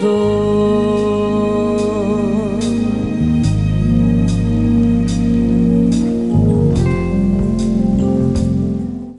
dor.